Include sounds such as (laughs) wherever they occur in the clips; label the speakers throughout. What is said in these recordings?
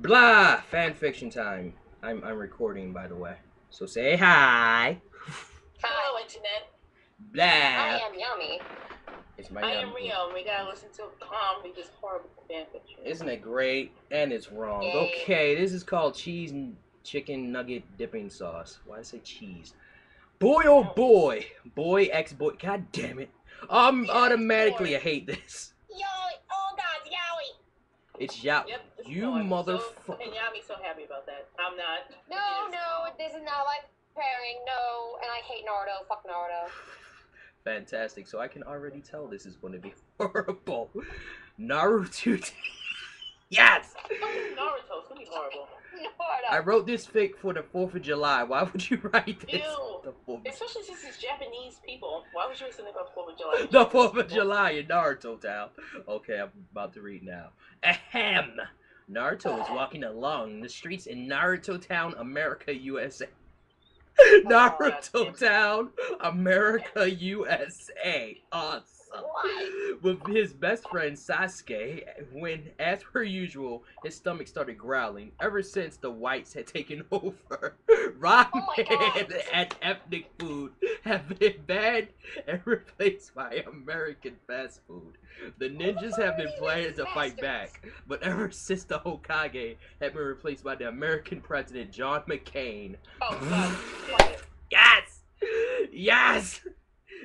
Speaker 1: Blah! Fan fiction time. I'm I'm recording by the way. So say hi.
Speaker 2: Hello, Internet.
Speaker 1: Blah.
Speaker 3: I am yummy.
Speaker 1: It's my
Speaker 2: I
Speaker 1: name.
Speaker 2: am Rio, we gotta listen to Calm this horrible fanfiction.
Speaker 1: Isn't it great? And it's wrong.
Speaker 3: Yay.
Speaker 1: Okay, this is called cheese and chicken nugget dipping sauce. Why did I say cheese? Boy oh boy. Boy ex boy. God damn it. Um
Speaker 2: Yeah,
Speaker 1: automatically. I hate this.
Speaker 3: Yaoi! Oh God, Yaoi!
Speaker 1: It's ya
Speaker 2: Yep. this
Speaker 1: you
Speaker 2: one. So,
Speaker 1: motherfucker.
Speaker 2: and Yami's so happy about that. I'm not.
Speaker 3: No,
Speaker 2: Yes.
Speaker 3: no, this is not like pairing. No, and I hate Naruto. Fuck Naruto. (laughs)
Speaker 1: Fantastic. So I can already tell this is going to be (laughs) horrible. Naruto. (laughs) yes.
Speaker 2: Naruto's gonna be horrible.
Speaker 3: Naruto.
Speaker 1: I wrote this fic for the 4th of July. Why would you write this?
Speaker 2: Ew.
Speaker 1: The 4th,
Speaker 2: Especially since it's Japanese people. Why would you listen about Fourth of July?
Speaker 1: the 4th of July in Naruto Town. Okay, I'm about to read now. Ahem. Naruto is walking along the streets in Naruto Town, America, USA. Oh, Naruto Town, America, USA. Awesome. With his best friend Sasuke when, as per usual, his stomach started growling ever since the whites had taken (laughs) over. Ramen
Speaker 3: Oh (laughs)
Speaker 1: and ethnic food have been banned and (laughs) replaced by American fast food. The ninjas have been planning to fight back, but ever since the Hokage had been replaced by the American president John McCain.
Speaker 2: Oh God.
Speaker 1: Yes! Yes!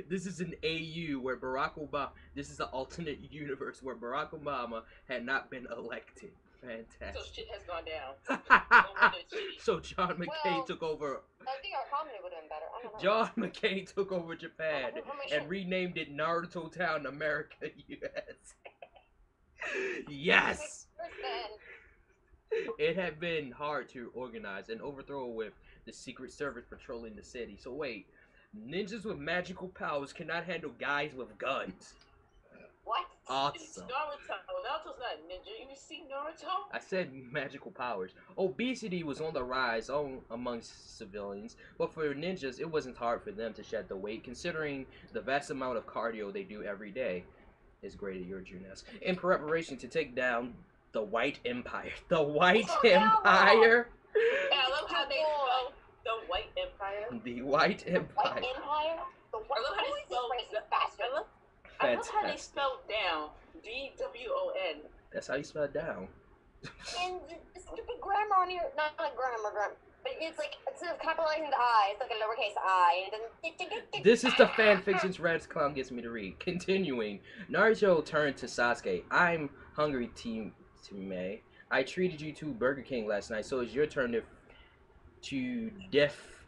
Speaker 1: This is an AU where Barack Obama. This is an alternate (laughs) universe where Barack Obama had not been elected. Fantastic.
Speaker 2: So shit has gone down. (laughs)
Speaker 1: so John McCain
Speaker 3: Well-
Speaker 1: took over.
Speaker 3: I think our comedy would have been better. I don't know.
Speaker 1: John McCain took over Japan and renamed it Naruto Town, America, (laughs) US. yes. It had been hard to organize and overthrow with the Secret Service patrolling the city. So wait, ninjas with magical powers cannot handle guys with guns.
Speaker 3: What?
Speaker 2: It's Naruto. Naruto's not a ninja. You see Naruto?
Speaker 1: I said magical powers. Obesity was on the rise on, amongst civilians, but for ninjas, it wasn't hard for them to shed the weight, considering the vast amount of cardio they do every day. Is great at your Junes. In preparation to take down the White Empire. The White
Speaker 3: Oh, no. (laughs)
Speaker 1: Empire.
Speaker 2: And I love how they spell the White Empire.
Speaker 1: The White
Speaker 3: White
Speaker 1: Empire.
Speaker 3: Empire? The white
Speaker 2: I love how
Speaker 3: Who
Speaker 2: they
Speaker 3: is this
Speaker 2: spell.
Speaker 3: racist
Speaker 2: I
Speaker 3: bastard?
Speaker 2: love, I love how they
Speaker 1: Fantastic.
Speaker 2: spell down D W O N.
Speaker 1: That's how you spell down.
Speaker 3: And the the stupid grammar on here, not like grammar, grammar, but it's like instead of capitalizing the I, it's like a lowercase I, and it doesn't.
Speaker 1: This is the fan fictions Reds Clown gets me to read. Continuing, Naruto turned to Sasuke. I'm hungry, Team May. I treated you to Burger King last night, so it's your turn to to def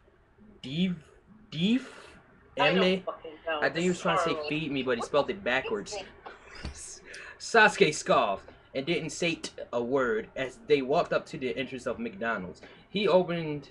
Speaker 2: I don't
Speaker 1: Emme.
Speaker 2: fucking know.
Speaker 1: I think he was trying to say feed me, but he spelled it backwards. Sasuke scoffed and didn't say t- a word as they walked up to the entrance of McDonald's. He opened,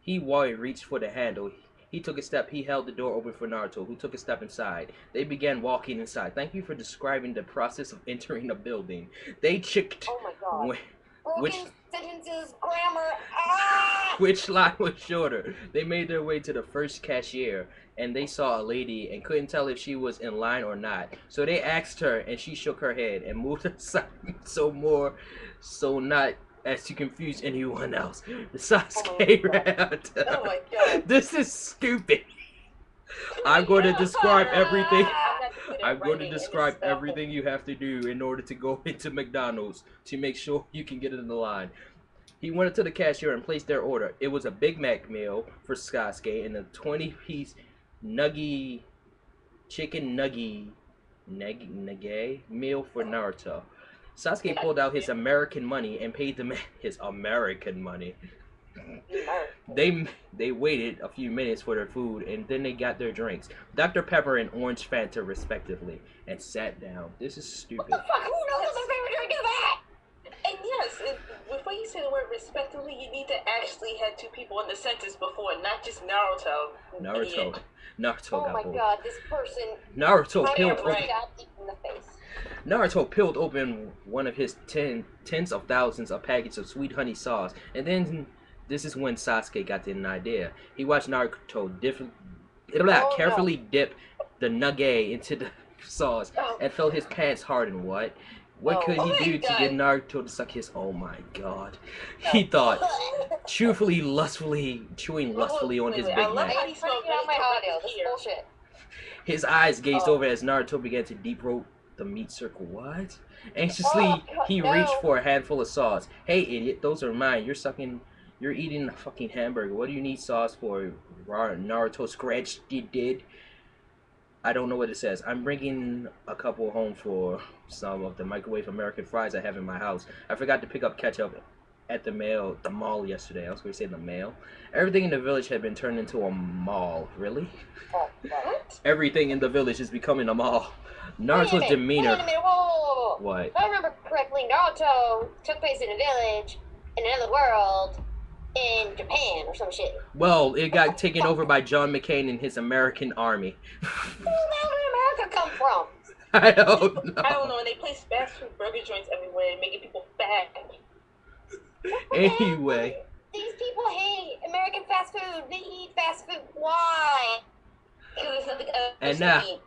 Speaker 1: he Warrior reached for the handle. He took a step. He held the door open for Naruto, who took a step inside. They began walking inside. Thank you for describing the process of entering a building. They checked
Speaker 3: Oh my god.
Speaker 1: wh-
Speaker 3: Broken
Speaker 1: which
Speaker 3: sentences, grammar. Ah!
Speaker 1: which line was shorter. They made their way to the first cashier, and they saw a lady and couldn't tell if she was in line or not. So they asked her, and she shook her head and moved (laughs) aside, so more, so not as to confuse anyone else. The Sasuke
Speaker 3: Oh
Speaker 1: out
Speaker 2: Oh my god. (laughs)
Speaker 1: This is stupid. I'm going to describe everything.
Speaker 2: I'm not good at
Speaker 1: I'm going to describe everything you have to do in order to go (laughs) into McDonald's to make sure you can get in the line. He went up to the cashier and placed their order. It was a Big Mac meal for Sasuke and a 20 piece nuggy chicken nuggy neg nage meal for Naruto. Sasuke pulled out his (laughs) American money and paid the man his American money. They they waited a few minutes for their food and then they got their drinks, Dr Pepper and Orange Fanta respectively, and sat down. This is stupid.
Speaker 3: What the fuck? Who knows what my favorite drink is that?
Speaker 2: And yes, it, before you say the word respectively, you need to actually have two people in the sentence before, not just Naruto.
Speaker 1: Naruto. Naruto
Speaker 3: Oh my god, this person.
Speaker 1: Naruto peeled open.
Speaker 2: right.
Speaker 3: in the face.
Speaker 1: Naruto peeled open one of his ten, tens of thousands of packets of sweet honey sauce, and then this is when Sasuke got an idea. He watched Naruto diff-
Speaker 3: Oh, no.
Speaker 1: carefully dip the nugget into the (laughs) sauce
Speaker 3: Oh.
Speaker 1: and felt his pants harden. What? What
Speaker 3: Oh.
Speaker 1: could
Speaker 2: Oh
Speaker 1: he
Speaker 2: my
Speaker 1: do to get Naruto to suck his? Oh my god! He thought, (laughs) truthfully, lustfully, chewing lustfully on his
Speaker 2: wait,
Speaker 1: Big
Speaker 2: I love
Speaker 1: Mac.
Speaker 2: how
Speaker 3: I'm
Speaker 2: he
Speaker 3: trying to
Speaker 2: smelled
Speaker 3: get out my
Speaker 2: very
Speaker 3: audio.
Speaker 2: good
Speaker 3: This is
Speaker 2: here.
Speaker 3: bullshit.
Speaker 1: His eyes gazed
Speaker 3: Oh.
Speaker 1: over as Naruto began to deep throat the meat circle. What? Oh, Anxiously,
Speaker 3: Oh, God,
Speaker 1: he
Speaker 3: no.
Speaker 1: reached for a handful of sauce. Hey, idiot, those are mine. You're sucking. You're eating a fucking hamburger. What do you need sauce for? Naruto scratched it did. I don't know what it says. I'm bringing a couple home for some of the microwave American fries I have in my house. I forgot to pick up ketchup at the mail, the mall yesterday. I was going to say the mail. Everything in the village had been turned into a mall. Really?
Speaker 3: Oh.
Speaker 2: What?
Speaker 1: Everything in the village is becoming a mall.
Speaker 3: Wait a
Speaker 1: Naruto's
Speaker 3: minute, Wait a
Speaker 1: demeanor.
Speaker 3: minute, whoa, whoa, whoa.
Speaker 1: What?
Speaker 3: If I remember correctly, Naruto took place in a village in another world in Japan or some shit.
Speaker 1: Well, it got taken over by John McCain and his American army. (laughs)
Speaker 3: Where did America come from?
Speaker 1: I don't know.
Speaker 2: I don't know. And they place fast food burger joints everywhere, making people fat.
Speaker 1: Anyway,
Speaker 3: These people hate American fast food. They eat fast food. Why?
Speaker 2: Because there's nothing else
Speaker 1: And now-
Speaker 2: eat.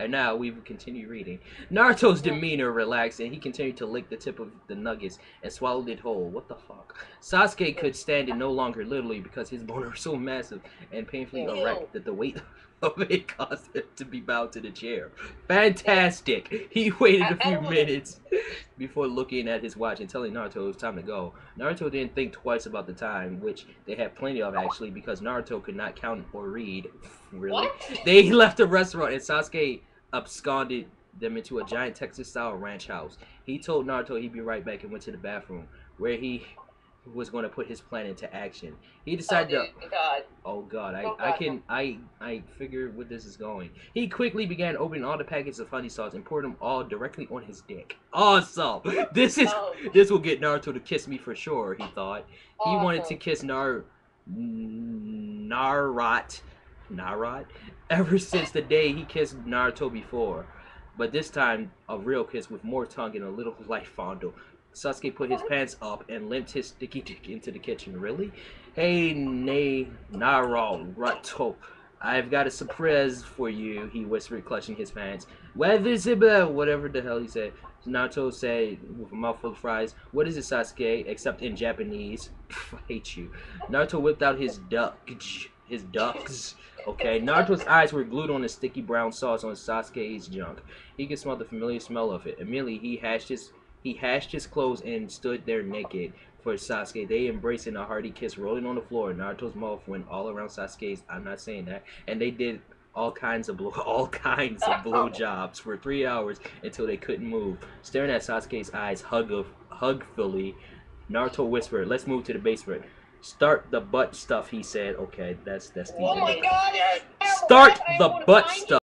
Speaker 1: And now we will continue reading. Naruto's demeanor relaxed and he continued to lick the tip of the nuggets and swallowed it whole. What the fuck? Sasuke could stand it no longer, literally, because his boner was so massive and painfully erect that the weight (laughs) of it caused him to be bound to the chair. Fantastic! He (laughs) waited a few minutes before looking at his watch and telling Naruto it was time to go. Naruto didn't think twice about the time, which they had plenty of actually, because Naruto could not count or read. Really?
Speaker 2: What?
Speaker 1: They (laughs) left the restaurant and Sasuke absconded them into a giant Texas-style ranch house. He told Naruto he'd be right back and went to the bathroom, where he was going to put his plan into action. He
Speaker 2: Oh,
Speaker 1: decided to.
Speaker 2: God.
Speaker 1: Oh God, I,
Speaker 3: Oh,
Speaker 1: I can I I figure where this is going. He quickly began opening all the packets of honey sauce and poured them all directly on his dick. Awesome! (laughs) This is
Speaker 2: Oh.
Speaker 1: this will get Naruto to kiss me for sure. He thought he wanted to kiss Nar Narot Narot ever since the day he kissed Naruto before, but this time a real kiss with more tongue and a little light fondle. Sasuke put his pants up and limped his sticky dick into the kitchen. Really? Hey, nay, Naruto. I've got a surprise for you, he whispered, clutching his pants. It, blah, whatever the hell he said. Naruto said with a mouthful of fries, What is it, Sasuke? Except in Japanese. (laughs) I hate you. Naruto whipped out his duck. His ducks. Okay, Naruto's eyes were glued on the sticky brown sauce on Sasuke's junk. He could smell the familiar smell of it. Immediately, he hashed his he hashed his clothes and stood there naked for Sasuke. They embraced in a hearty kiss, rolling on the floor. Naruto's mouth went all around Sasuke's. I'm not saying that, and they did all kinds of blow, (laughs) all kinds of blow (laughs) jobs for three hours until they couldn't move. Staring at Sasuke's eyes, hug of hugfully, Naruto whispered, "Let's move to the basement." Start the butt stuff, he said. Okay, that's that's the
Speaker 3: Oh my god! this is terrible.
Speaker 1: Start the butt stuff.